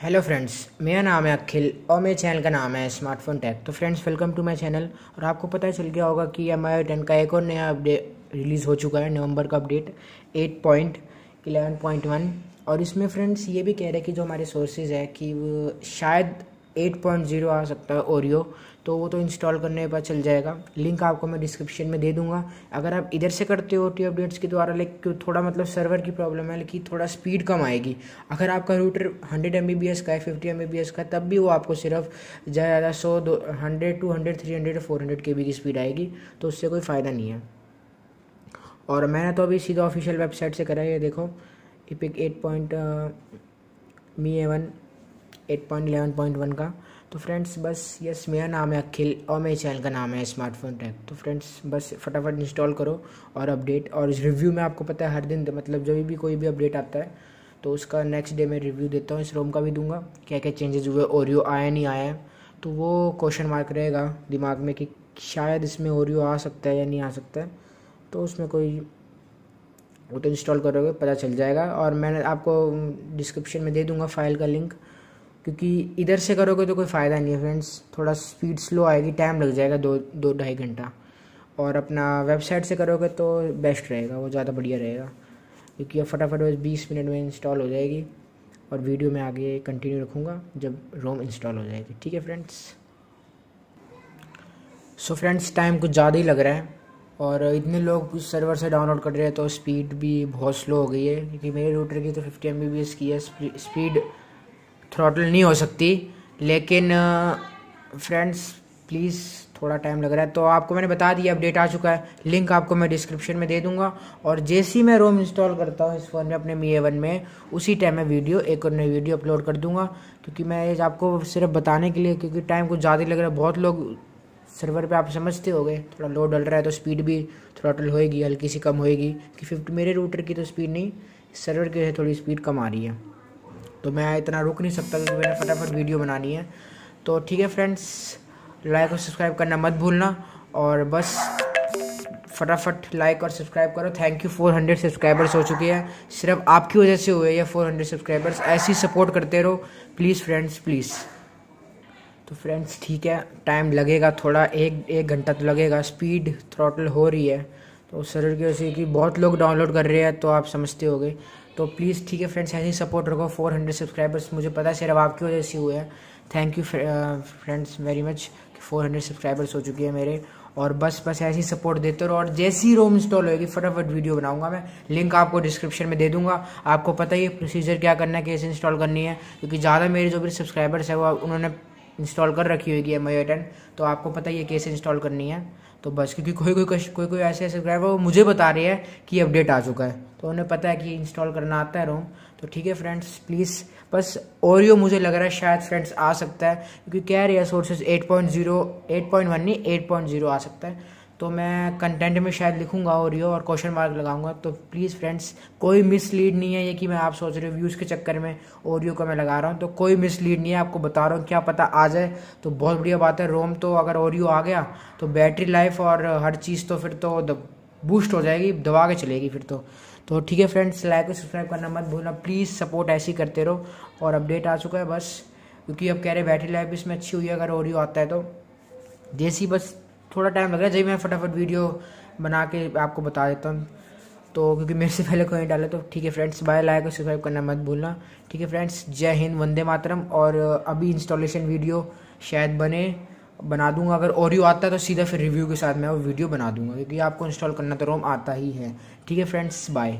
Hello friends मेरा नाम है अखिल और मेरे चैनल का नाम है स्मार्टफ़ोन टेक तो friends welcome to my channel और आपको पता चल गया होगा कि एम आई टेन का एक और नया अपडेट रिलीज़ हो चुका है नवंबर का update eight point eleven point one और इसमें फ्रेंड्स ये भी कह रहे हैं कि जो हमारे सोर्सेज है कि शायद 8.0 आ सकता है ओरियो तो वो तो इंस्टॉल करने बाद चल जाएगा। लिंक आपको मैं डिस्क्रिप्शन में दे दूँगा। अगर आप इधर से करते हो टी अपडेट्स के द्वारा लेकिन थोड़ा मतलब सर्वर की प्रॉब्लम है, लेकिन थोड़ा स्पीड कम आएगी। अगर आपका रूटर हंड्रेड एम का है फिफ्टी एम का तब भी वो आपको सिर्फ़ ज़्यादा ज़्यादा सौ दो hundred two hundred three hundred four hundred K B की स्पीड आएगी तो उससे कोई फ़ायदा नहीं है। और मैंने तो अभी सीधा ऑफिशियल वेबसाइट से करा है देखो। इपिक एट पॉइंट मी Avon eight point eleven point one का। तो फ्रेंड्स, बस, यस, मेरा नाम है अखिल और मेरे चैनल का नाम है स्मार्टफ़ोन टैक। तो फ्रेंड्स, बस फटाफट इंस्टॉल करो और अपडेट, और इस रिव्यू में आपको पता है हर दिन मतलब जब भी कोई भी अपडेट आता है तो उसका नेक्स्ट डे मैं रिव्यू देता हूँ, इस रोम का भी दूँगा क्या क्या चेंजेस हुए ओरियो आया नहीं आया तो वो क्वेश्चन मार्क रहेगा दिमाग में कि शायद इसमें ओरियो आ सकता है या नहीं आ सकता है। तो उसमें कोई, वो तो इंस्टॉल करोगे, पता चल जाएगा, और मैंने आपको डिस्क्रिप्शन में दे दूँगा फ़ाइल का लिंक क्योंकि इधर से करोगे तो कोई फ़ायदा नहीं है फ्रेंड्स थोड़ा स्पीड स्लो आएगी टाइम लग जाएगा दो दो, ढाई घंटा. और अपना वेबसाइट से करोगे तो बेस्ट रहेगा, वो ज़्यादा बढ़िया रहेगा. क्योंकि अब फटाफट बस बीस मिनट में इंस्टॉल हो जाएगी और वीडियो में आगे कंटिन्यू रखूँगा जब रोम इंस्टॉल हो जाएगी. ठीक है फ्रेंड्स सो फ्रेंड्स टाइम कुछ ज़्यादा ही लग रहा है और इतने लोग सर्वर से डाउनलोड कर रहे हैं तो स्पीड भी बहुत स्लो हो गई है. क्योंकि मेरे रूटर की तो फिफ्टी एम की है स्पीड थ्रॉटल नहीं हो सकती। लेकिन फ्रेंड्स प्लीज़ थोड़ा टाइम लग रहा है। तो आपको मैंने बता दिया अपडेट आ चुका है। लिंक आपको मैं डिस्क्रिप्शन में दे दूँगा। और जैसे ही मैं रोम इंस्टॉल करता हूँ, इस फ़ोन में, अपने मी ए वन में, उसी टाइम मैं वीडियो एक और नई वीडियो अपलोड कर दूँगा। क्योंकि मैं आपको सिर्फ़ बताने के लिए, क्योंकि टाइम कुछ ज़्यादा लग रहा है। बहुत लोग सर्वर पे आप समझते हो थोड़ा लो डल रहा है तो स्पीड भी थ्रॉटल होएगी, हल्की सी कम होएगी। कि फिफ्टी मेरे रूटर की तो स्पीड नहीं सर्वर की थोड़ी स्पीड कम आ रही है। तो मैं इतना रुक नहीं सकता क्योंकि मैंने फटाफट वीडियो बनानी है। तो ठीक है फ्रेंड्स लाइक और सब्सक्राइब करना मत भूलना और बस फटाफट लाइक और सब्सक्राइब करो। Thank you four hundred subscribers हो चुके हैं। सिर्फ़ आपकी वजह से हुए ये फोर हंड्रेड सब्सक्राइबर्स ऐसे ही सपोर्ट करते रहो। प्लीज़ फ्रेंड्स प्लीज़ तो फ्रेंड्स ठीक है टाइम लगेगा थोड़ा, एक एक घंटा तो लगेगा। स्पीड थ्रॉटल हो रही है। तो सर्वर की वजह से कि बहुत लोग डाउनलोड कर रहे हैं तो आप समझते होगे। तो प्लीज़ ठीक है फ्रेंड्स ऐसे ही सपोर्ट रखो। फोर हंड्रेड सब्सक्राइबर्स मुझे पता है सिर्फ़ आपकी वजह से हुए हैं। Thank you friends very much four hundred subscribers हो चुके हैं मेरे। और बस बस ऐसे सपोर्ट देते रहो। और जैसे ही रोम इंस्टॉल होगी फटाफट वीडियो बनाऊँगा मैं। लिंक आपको डिस्क्रिप्शन में दे दूँगा। आपको पता ही है प्रोसीजर क्या करना है, कैसे इंस्टॉल करनी है। क्योंकि ज़्यादा मेरे जो भी सब्सक्राइबर्स है, वो उन्होंने इंस्टॉल कर रखी होगी एम तो आपको पता ही है कैसे इंस्टॉल करनी है। तो बस, क्योंकि कोई कोई कोई कोई ऐसे सब्सक्राइबर वो मुझे बता रही है कि अपडेट आ चुका है। तो उन्हें पता है कि इंस्टॉल करना आता है रोम तो ठीक है फ्रेंड्स प्लीज़ बस ओरियो मुझे लग रहा है शायद फ्रेंड्स आ सकता है, क्योंकि कह रही है सोर्सेज 8.0 8.1 नहीं 8.0 आ सकता है। तो मैं कंटेंट में शायद लिखूँगा ओरियो और क्वेश्चन मार्क लगाऊँगा। तो प्लीज़ फ्रेंड्स कोई मिसलीड नहीं है ये कि मैं आप सोच रहे हो व्यूज़ के चक्कर में ओरियो का मैं लगा रहा हूँ। तो कोई मिसलीड नहीं है, आपको बता रहा हूँ, क्या पता आ जाए। तो बहुत बढ़िया बात है, रोम तो अगर ओरियो आ गया तो बैटरी लाइफ और हर चीज़ तो फिर तो बूस्ट हो जाएगी, दबा के चलेगी फिर तो। तो ठीक है फ्रेंड्स लाइक और सब्सक्राइब करना मत भूलना। प्लीज़ सपोर्ट ऐसे ही करते रहो और अपडेट आ चुका है बस। क्योंकि अब कह रहे बैटरी लाइफ इसमें अच्छी हुई है, अगर ओरियो आता है तो। जैसी बस थोड़ा टाइम लग रहा है, जब मैं फटाफट वीडियो बना के आपको बता देता हूँ। तो क्योंकि मेरे से पहले कोई डाले तो ठीक है फ्रेंड्स बाय लाइक और सब्सक्राइब करना मत भूलना। ठीक है फ्रेंड्स जय हिंद, वंदे मातरम। और अभी इंस्टॉलेशन वीडियो शायद बने, बना दूँगा। अगर ओरियो आता है तो सीधा फिर रिव्यू के साथ मैं वो वीडियो बना दूँगा, क्योंकि आपको इंस्टॉल करना तो रोम आता ही है। ठीक है फ्रेंड्स बाय